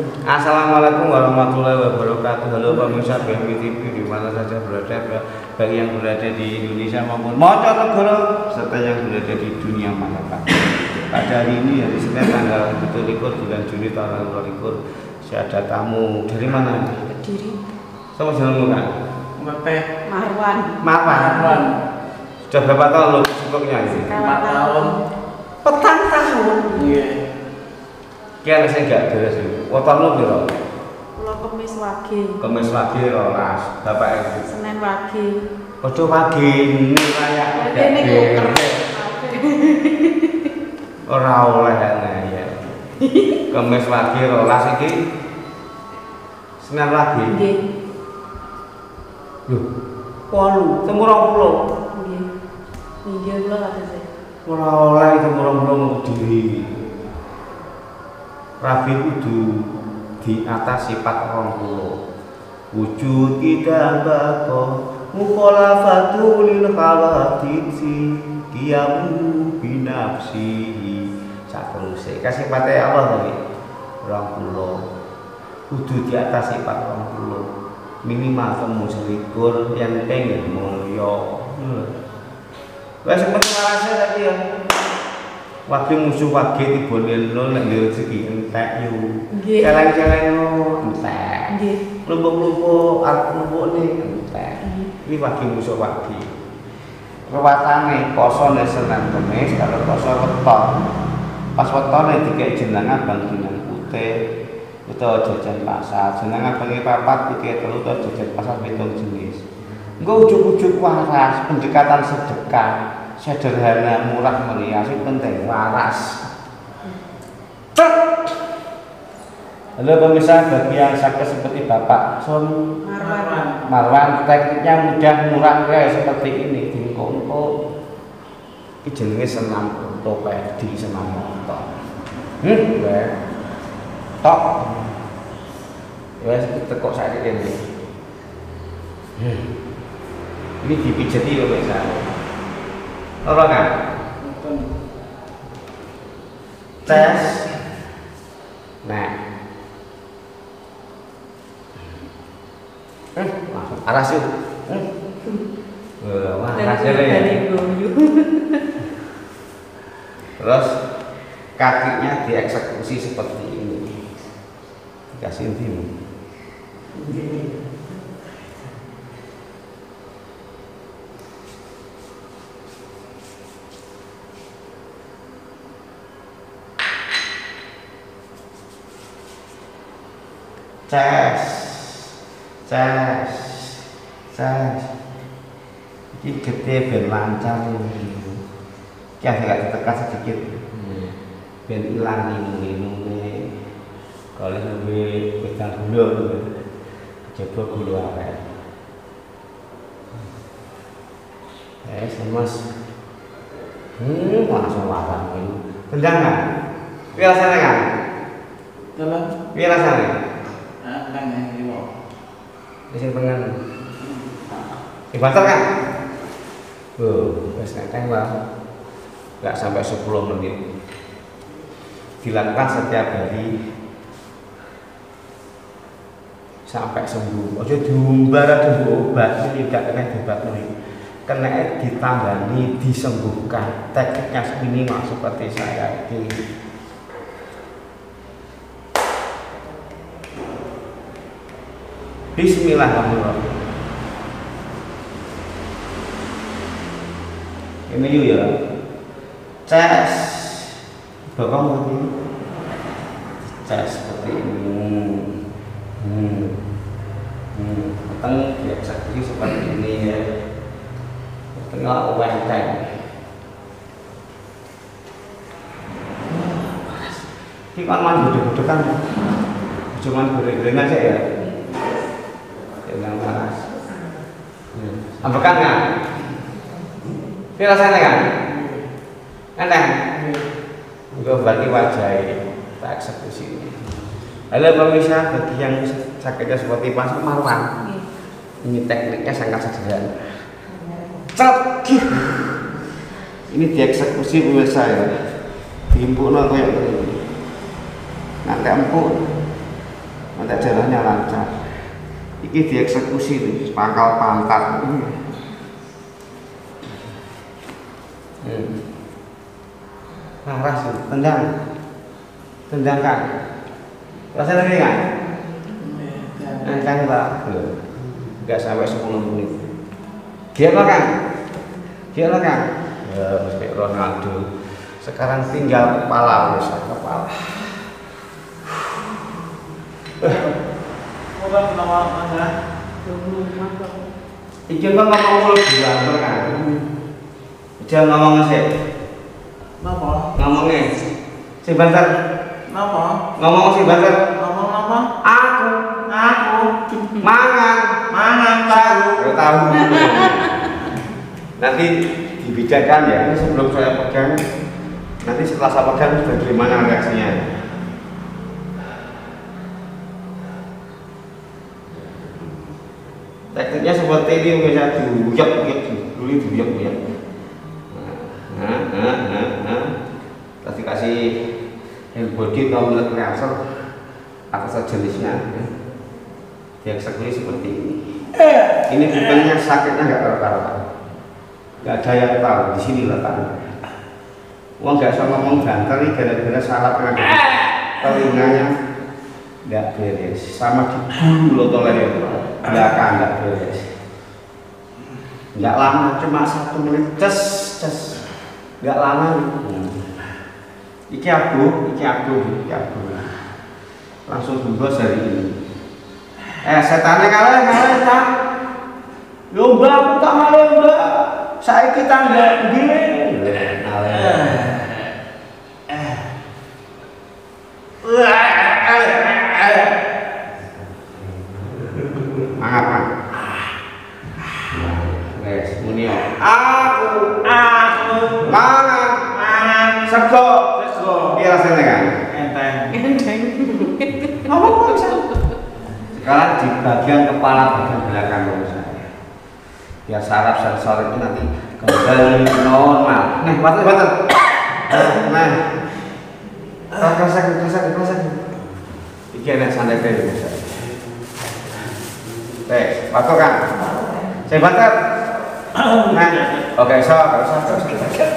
Assalamualaikum warahmatullahi wabarakatuh. Halo pemirsa BMI TV di mana saja berada bagi yang berada di Indonesia maupun negara serta yang berada di dunia mana pun. Pada hari ini hari Senin tanggal 17 bulan Juni tahun 2020 saya ada tamu dari mana? Kediri. Sama jenengmu kan? Ngeteh Marwan. Marwan. Sudah berapa tahun lo sibuknya ini? empat tahun. Petang tahun. Iya. Kira saya enggak beres itu. Wotor lo piro? Pulau Kemis Wage. Kemis lagi rolas. Bapak itu. Senin Wage. Ojo pagi ini kayak Wage ini kuker. Ora oleh ya. Kemis lagi rolas iki. Senin lagi. Nggih. Loh. Polu, temurong pulau. Nggih. Nggih kula kata saya. Ora oleh pulau diri. Rabi kudu di atas sifat orang pulau. Wujud kita bako Mukhalafatu lil khalatisi Kiamu binafsi. Saterusnya Kasih sifatnya Allah tadi Orang pulau Kudu di atas sifat orang pulau Minimal temu selikur Yang pengen mulya. Wes seperti marase tadi ya Waktu musuh wakil tiba nilo nek ndi rezeki entek yo. Celeng-celeng entek. Nggih. Lumpuk-lumpuk arep lumpuk nih entek. Iki wakil musuh wakil. Rewatane posone Senin Kamis karo poso weton. Pas wetone dikek jeneng abang jeneng putih utawa jajan pasar. Jeneng abange papat dikek telu utawa jajan pasar pitung jenis. Engko ujug-ujug waras, pendekatan sedekah, sederhana, murah meriah, sing penting waras. Cek. Halo pemirsa, bagi yang sakit seperti Bapak Son Marwan. Marwan, tekniknya mudah, murah, meriah seperti ini. Dingko-ngko. Iki jenenge senam ortopedi, senam motor. Hmm, weh. Tok. Wes tekok saiki kene. Hmm. Ini dipijeti loh pemirsa. Apa kan? Tes. Nah. Eh, langsung aras yuk. Eh. Wah, aras ya. Terus kakinya dieksekusi seperti ini. Dikasih intimu. Ces. Ces. Ces. Iki gede ben lancar ini. Ki agak ditekan sedikit. Ben ilang ini Kalau lebih pegang gula coba gula awet. Eh, mas. Hmm, langsung larang ini. Tendang kan? Piye rasane kan? Dalam. Piye rasane? Yang ini mau. Di sini pengen. Kan? Oh, wes. Gak sampai 10 menit. Dilakukan setiap hari sampai sembuh. Ojo diumbar ada obat ini tidak kena obat ini. Kena ditambani disembuhkan. Tekniknya minimal seperti saya ini. Bismillahirrahmanirrahim. Ini yuk ya. Ces. Bapak mau ini. Ces seperti ini. Hmm. Hmm. Peteng dieksekusi seperti ini ya. Tengah. Ini kan kan. Cuman goreng-goreng aja ya. Jangan panas. Hmm. Ambekan nggak? Ini rasanya kan? Enak. Gue bagi wajah tak eksekusi ini. Halo pemirsa, bagi yang sakitnya seperti Mas Marwan, ini tekniknya sangat sederhana. Cet. Ini dieksekusi pemirsa ya. Diimpukno kayak gini. Nanti empuk. Nanti jalannya lancar. Iki dieksekusi nih, pangkal pantat. Hmm. Parah sih, tendang. Tendang kan. Rasanya lagi kan? Kencang pak. Enggak sampai 10 menit. Dia kan? Dia kan? Ya, kayak Ronaldo. Sekarang tinggal kepala, wis kepala. Bukan? Belum makan. Iki kan ngomong mulu banter kan. Jangan ngomong sih, Nama? ngomongnya. Si banter, Nama? ngomong si banter. Nama nama? Aku, Aku. mangan, Mangan tahu. Tahu. Nanti dibedakan ya. Ini sebelum saya pegang, nanti setelah saya pegang bagaimana reaksinya. Tekniknya seperti ini bisa diuyak uyak dulu diuyak uyak. Nah, nah, nah, nah. Terus dikasih hand body atau milk reaction apa jenisnya. Ya. Dieksekusi seperti ini. Ini bukannya sakitnya nggak karu-karuan. Nggak ada yang tahu di sini letaknya. Uang nggak usah ngomong banter nih gara-gara salah pengadaan. Telinganya nggak beres. Sama di bulu lotoler belakang nggak beres. Nggak lama, cuma satu menit. Ces, ces. Nggak lama. Iki aku, iki aku, iki aku. Langsung bebas hari ini. Eh, setannya kalah, kalah, tak. Lomba aku tak mau lomba. Saya kita nggak. Mangap, Wes, muni yo. Aku, Aku. mangan, Mangan. sego. Piye rasanya kan? Enteng. Enteng. Ngomong kok bisa. Sekarang di bagian kepala bagian belakang saya. Biar saraf sensor itu nanti kembali normal. Nih, batal batal. Nah, rasakan, rasakan, rasakan. Iki enak santai kayak gitu. Teh, batal kan? Saya batal. Nah, oke, so, usah, gak usah.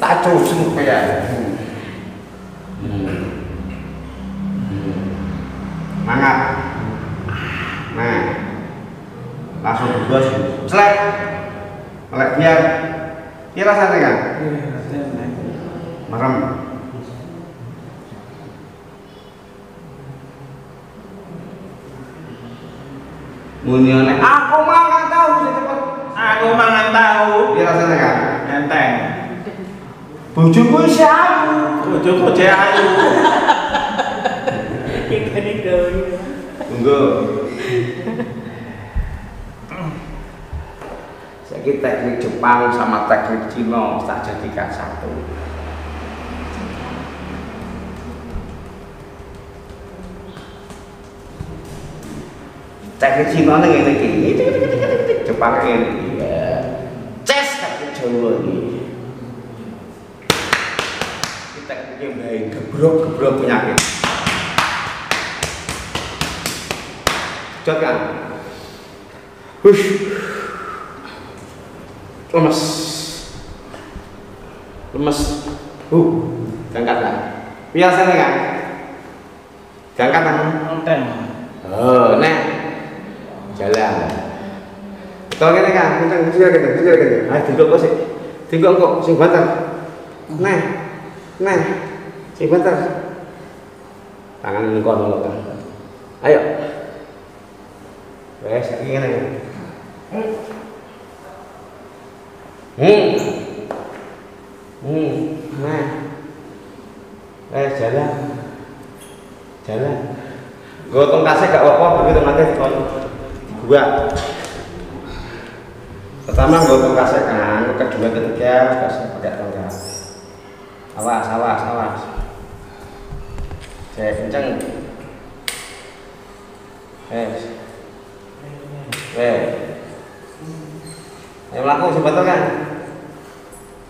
Tak cucuk ya. Mangap. Nah, langsung bebas. Selek. Melek biar. Ini rasanya kan? Merem. Munione, aku makan tahu cepet. Aku mangan tahu. Ini rasanya kan? Enteng. Bojoku isi aku. Bojoku cek ayu. Ikan itu. Tunggu. Saya teknik Jepang sama teknik Cina tak jadikan satu. Teknik Cina ini ini ini Jepang ini. Iya. Ces teknik Jawa ini. Ini tekniknya baik gebrok gebrok penyakit. Cot kan? Hush. Lemes. Lemes. Huh. Gangkat kan? Biasanya kan? Gangkat kan? Enteng. Oh, nah. Jalan. Kalau gini kan, kencang, kencang, kencang, kencang, kencang. Ayo, tinggal kok sih. Tinggal kok, sing banter. Nah, nah, sing banter. Tangan kau nolak kan. Ayo. Wes, iki ngene. Hmm. Hmm. Nah. Eh, jalan. Jalan. Gotong kasih gak apa-apa begitu nanti dikon. Dua. Pertama gotong kasih kan, kedua ketiga kasih pakai tongkat. Awas, awas, awas. Saya kenceng. Eh. Eh. Ayo melaku sebentar kan?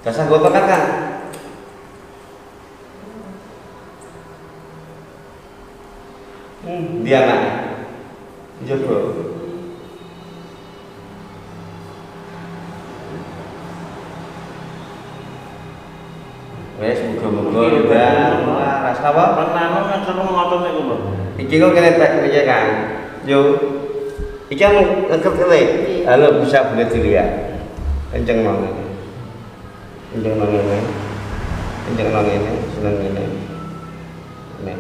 Dasar gotong kan kan? Dia anak. Coba. Wes muga-muga udah waras apa? Yang seru niku, Bang. Iki kok kene tek aja kan. Yo. Iki kan ngeket kene. Halo bisa boleh dilihat. Kenceng banget. Kenceng banget ini. Kenceng banget ini, seneng ini. Ini.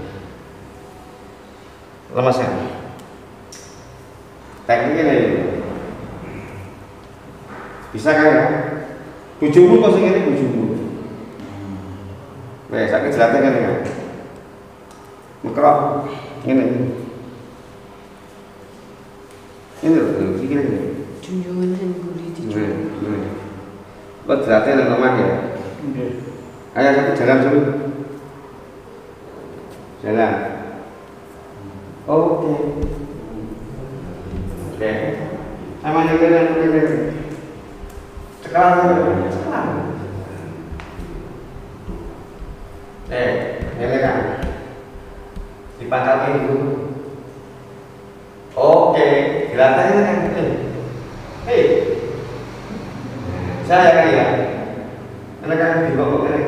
Lemas ya. Tekniknya ini. Bisa kan ya? Bujumu kok sing ini bujumu. Wes, sakit jelatnya kan ya. Mekrok. Ini. Ini loh, ini. Junjungan sing. Lo ya. Nggih. Ayo satu jalan dulu. Jalan. Oke. Oke. Sama yang ini, yang ini. Sekarang, sekarang. Eh, kan. Dulu. Oke, jelasnya kan. Hei. Saya kan ya. Karena kan di bawah kan.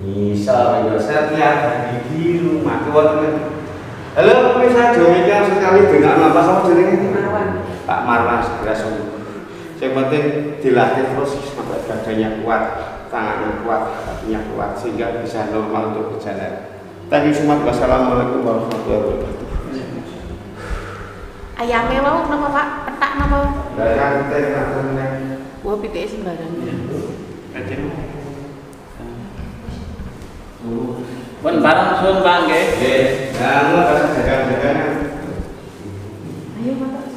Bisa. Saya tiap hari di rumah. Keluar Halo, pemirsa Jomika sekali dengan apa sama jenenge? Pak Marwan segera sembuh. Yang penting dilatih terus sampai badannya kuat, tangannya kuat, kakinya kuat sehingga bisa normal untuk berjalan. Thank you so much. Wassalamualaikum warahmatullahi wabarakatuh. Ayamnya mau nama Pak? Petak nama? Dan kita nak. Wah, pitike sembarang. Kecil. Pun barang sun Bang nggih. Lu kasih jaga-jaganya. Ayo, Pak, salib.